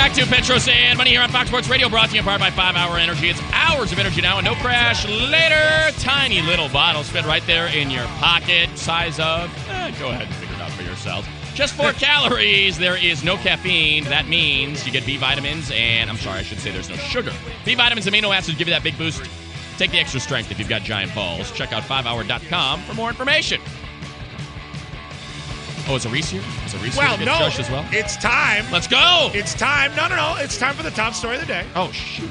back to Petros and Money here on Fox Sports Radio, brought to you in part by 5 Hour Energy. It's hours of energy now and no crash later. Tiny little bottles fit right there in your pocket. Size of, eh, go ahead and figure it out for yourself. Just four calories. There is no caffeine. That means you get B vitamins, and I'm sorry, I should say there's no sugar. B vitamins, amino acids give you that big boost. Take the extra strength if you've got giant balls. Check out 5hour.com for more information. Oh, is a Reese here? Is a Reese Well, here to no, get judged as well? it's time. Let's go! It's time. No, no, no. It's time for the top story of the day. Oh, shoot.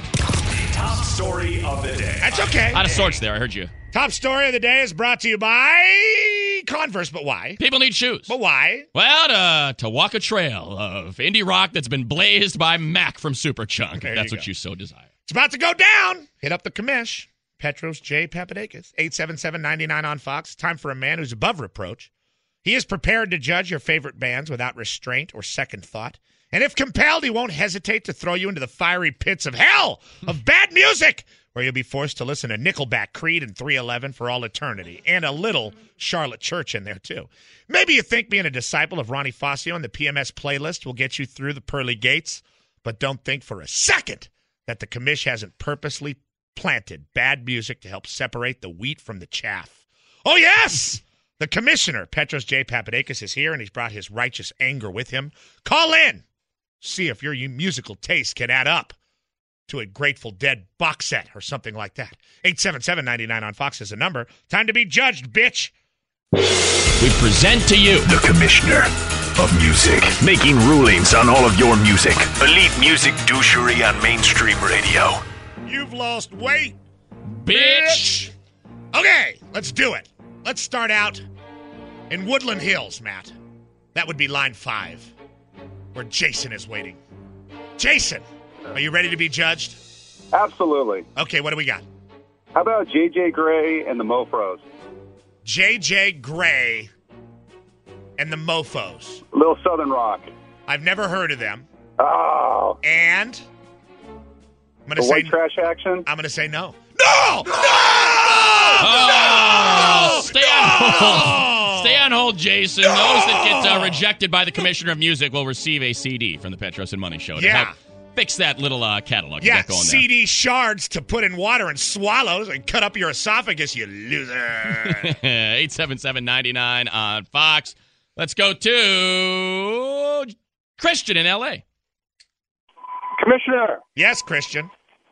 Top story of the day. That's okay. Out of sorts there, I heard you. Top story of the day is brought to you by Converse. But why? People need shoes. But why? Well, to, to walk a trail of indie rock that's been blazed by Mac from Superchunk. There That's you what go. you so desire. It's about to go down. Hit up the commish. Petros J. Papadakis. 877-99 on Fox. Time for a man who's above reproach. He is prepared to judge your favorite bands without restraint or second thought. And if compelled, he won't hesitate to throw you into the fiery pits of hell of bad music, where you'll be forced to listen to Nickelback, Creed, and 311 for all eternity, and a little Charlotte Church in there, too. Maybe you think being a disciple of Ronnie Fossio and the PMS playlist will get you through the pearly gates, but don't think for a second that the commish hasn't purposely planted bad music to help separate the wheat from the chaff. Oh, yes! The commissioner, Petros J. Papadakis, is here and he's brought his righteous anger with him. Call in! See if your musical taste can add up to a Grateful Dead box set or something like that. 877-99 on Fox is a number. Time to be judged, bitch! We present to you The Commissioner of Music. Making rulings on all of your music. Elite music douchery on mainstream radio. You've lost weight, Bitch. Okay, let's do it. Let's start out in Woodland Hills, Matt. That would be line five, where Jason is waiting. Jason, are you ready to be judged? Absolutely. Okay, what do we got? How about JJ Grey and the Mofros? JJ Grey and the Mofos. Little Southern Rock. I've never heard of them. Oh, And I'm gonna say white trash action. I'm gonna say no. No! No! Oh, stay on hold. Stay on hold, Jason. Those that get uh, rejected by the Commissioner of Music will receive a CD from the Petros and Money Show to Yeah. help fix that little uh, catalog you Yeah, got going CD shards to put in water and swallow and cut up your esophagus, you loser. there. 877-99 on Fox. Let's go to Christian in L.A. Commissioner, yes, Christian.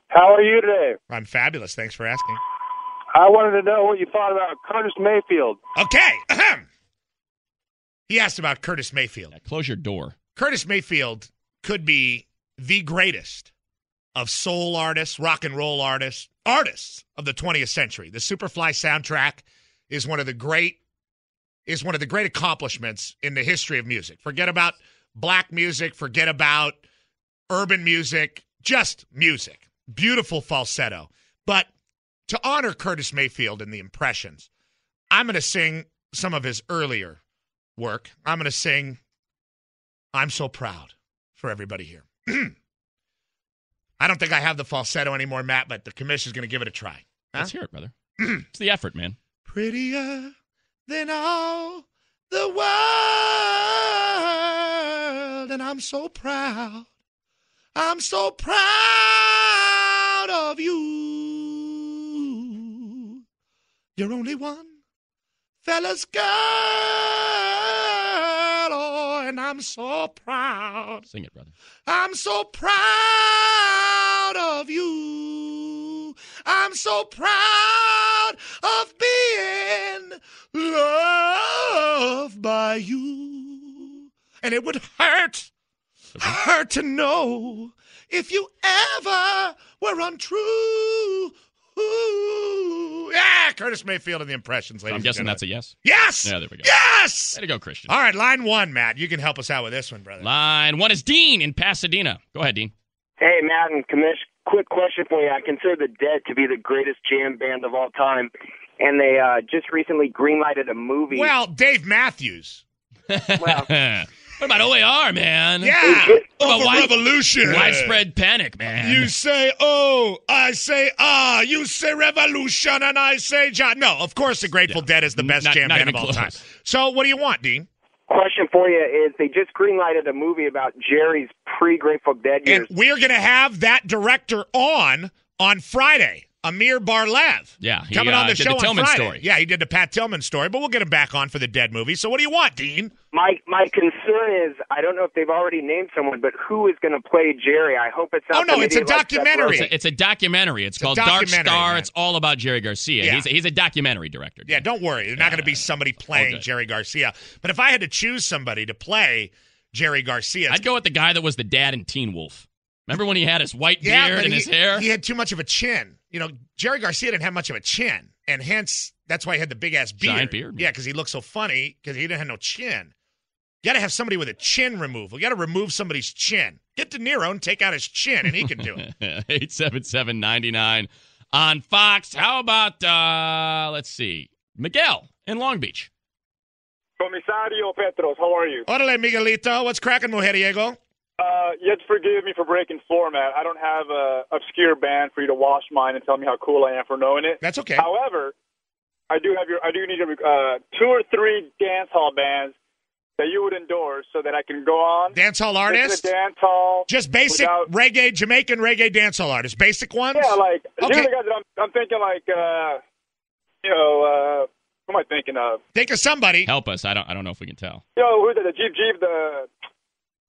how are you today? I'm fabulous. Thanks for asking. I wanted to know what you thought about Curtis Mayfield. Okay. ahem. He asked about Curtis Mayfield. Yeah, close your door. Curtis Mayfield could be the greatest of soul artists, rock and roll artists, artists of the 20th century. The Superfly soundtrack is one of the great is one of the great accomplishments in the history of music. Forget about black music, forget about urban music, just music. Beautiful falsetto. But to honor Curtis Mayfield and the impressions, I'm going to sing some of his earlier work. I'm going to sing I'm so proud for everybody here. I don't think I have the falsetto anymore, Matt, but the commission's going to give it a try. Huh? Let's hear it, brother. it's the effort, man. Prettier than all the world, and I'm so proud. I'm so proud of you. You're only one fella's girl, oh, and I'm so proud. Sing it, brother. I'm so proud of you. I'm so proud of being loved by you. And it would hurt, hurt to know if you ever were untrue. Ooh. Yeah, Curtis Mayfield and the impressions, ladies I'm and guessing gentlemen. that's a yes. yes. Yeah, there we go. Yes. Way to go, Christian. All right, line one, Matt. You can help us out with this one, brother. Line one is Dean in Pasadena. Go ahead, Dean. Hey, Matt and Commish, quick question for you. I consider the Dead to be the greatest jam band of all time, and they uh, just recently greenlighted a movie. Well, Dave Matthews. Well- what about OAR, man? Yeah. What about Over wide- revolution. Widespread panic, man. You say oh, I say ah. You say revolution, and I say John. No, of course, the Grateful Yeah. Dead is the best Not- jam not band of even all time. So, what do you want, Dean? question for you is they just greenlighted a movie about Jerry's pre Grateful Dead years. And we're going to have that director on on Friday. Amir Bar-Lev. Yeah, he, coming on uh, the did show the on Friday. story. Yeah, he did the Pat Tillman story, but we'll get him back on for the Dead movie. So what do you want, Dean? My my concern is I don't know if they've already named someone, but who is going to play Jerry? I hope it's not. Oh, no, it's a like documentary. It's a, it's a documentary. It's, a called Dark Star. man. It's all about Jerry Garcia. Yeah. He's, a, he's a documentary director. Yeah, don't worry. There's not going to be somebody playing. Jerry Garcia. But if I had to choose somebody to play Jerry Garcia, I'd go with the guy that was the dad in Teen Wolf. Remember when he had his white yeah, beard and he, his hair? he had too much of a chin. You know, Jerry Garcia didn't have much of a chin, and hence that's why he had the big ass beard. Giant beard. Yeah, because he looked so funny because he didn't have no chin. You got to have somebody with a chin removal. You got to remove somebody's chin. Get De Niro and take out his chin, and he can do it. 877 99 on Fox. How about, uh, let's see, Miguel in Long Beach? Comisario Petros, how are you? Orale, Miguelito. What's cracking, mujeriego? Uh, you have to forgive me for breaking format. I don't have a obscure band for you to wash mine and tell me how cool I am for knowing it. That's okay. However, I do have your I do need your, uh, two or three dance hall bands that you would endorse so that I can go on Dance hall listen artist? dance hall. Just basic without- reggae, Jamaican reggae dance hall artist. Basic ones? Yeah, like Okay. here's the guys that I'm, I'm thinking like uh, you know uh, who am I thinking of? Think of somebody. Help us. I don't I don't know if we can tell. You know who's the, the Jeep Jeep the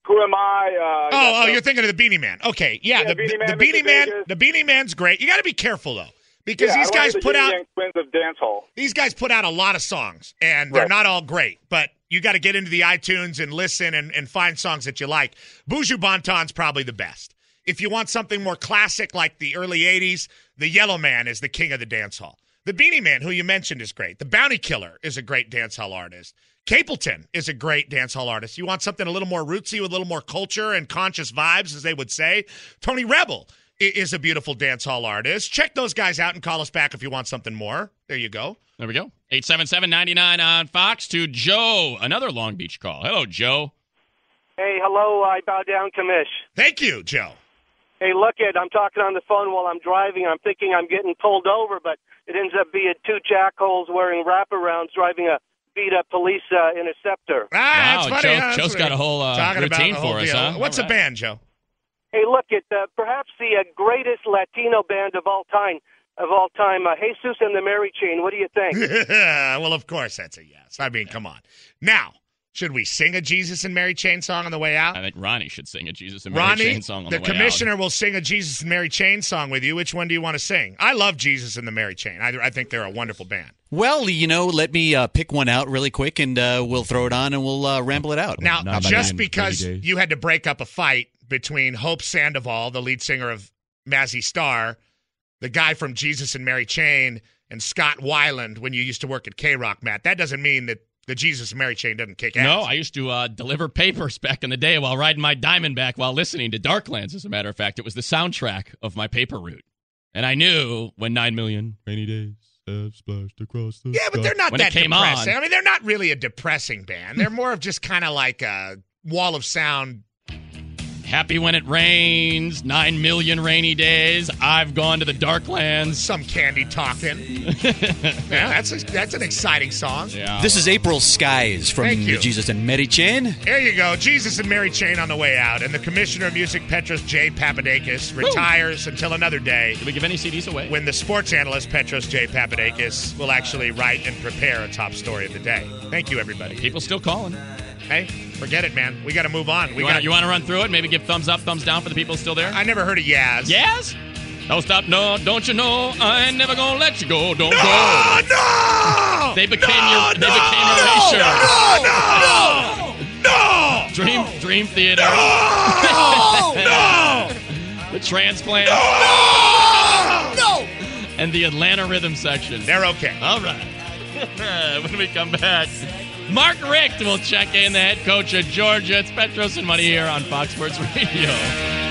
who am I? Uh, Oh, oh, the- you're thinking of the Beenie Man. Okay, yeah, Yeah, the, Beenie the Man, Beenie Man, Vegas. the Beenie Man's great. You got to be careful though, because yeah, these guys the put out Twins of dance hall. these guys put out a lot of songs, and they're not all great. But you got to get into the iTunes and listen and, and find songs that you like. Buju Banton's probably the best. If you want something more classic like the early '80s, the Yellowman is the king of the dance hall. The Beenie Man, who you mentioned, is great. The Bounty Killer is a great dance hall artist. Capleton is a great dance hall artist. You want something a little more rootsy with a little more culture and conscious vibes, as they would say. Tony Rebel is a beautiful dance hall artist. Check those guys out and call us back if you want something more. There you go. There we go. 877 99 on uh, Fox to Joe, another Long Beach call. Hello, Joe. Hey, hello. I bow down, Commish. Thank you, Joe. Hey, look it. I'm talking on the phone while I'm driving. I'm thinking I'm getting pulled over, but it ends up being two jackholes wearing wraparounds driving a beat up police uh, interceptor. Ah, Wow, that's funny. Joe- huh? That's Joe's funny. got a whole, uh, Talking about routine whole for us, deal. huh? What's All the band, Joe? Hey, look it. Uh, perhaps the uh, greatest Latino band of all time. Of all time, uh, Jesus and the Mary Chain. What do you think? well, of course, that's a yes. I mean, come on. Now, should we sing a Jesus and Mary Chain song on the way out? I think Ronnie should sing a Jesus and Mary Ronnie, Chain song on the, the, way out. The commissioner will sing a Jesus and Mary Chain song with you. Which one do you want to sing? I love Jesus and the Mary Chain. I, I think they're a wonderful band. Well, you know, let me uh, pick one out really quick, and uh, we'll throw it on, and we'll uh, ramble it out. Now, Not just because you had to break up a fight between Hope Sandoval, the lead singer of Mazzy Star, the guy from Jesus and Mary Chain, and Scott Weiland when you used to work at KROQ, Matt, that doesn't mean that the Jesus Mary Chain doesn't kick ass. No, I used to uh, deliver papers back in the day while riding my Diamondback while listening to Darklands. As a matter of fact, it was the soundtrack of my paper route, and I knew when nine million Rainy days have splashed across the Yeah, but they're not When that came depressing. on- I mean, they're not really a depressing band. They're more of just kind of like a wall of sound. Happy when it rains, nine million rainy days. I've gone to the dark lands. Some candy talking. yeah, that's a, that's an exciting song. Yeah, This is April Skies from Thank you. Jesus and Mary Chain. There you go. Jesus and Mary Chain on the way out. And the Commissioner of Music, Petros J. Papadakis, retires until another day Did we give any CDs away? when the sports analyst, Petros J. Papadakis, will actually write and prepare a top story of the day. Thank you, everybody. People still calling. Hey, forget it, man. We got to move on. We You got. you want to run through it? Maybe give thumbs up, thumbs down for the people still there. I never heard of Yaz. yes. Don't stop. No, don't you know? I ain't never gonna let you go. Don't No, go. no! They became no, your. They no, became erasure. No! No! Dream Dream Theater. No! No! The transplant. No, no! And the Atlanta Rhythm section. They're okay. All right. when we come back, Mark Richt will check in, the head coach of Georgia. It's Petros and Money here on Fox Sports Radio.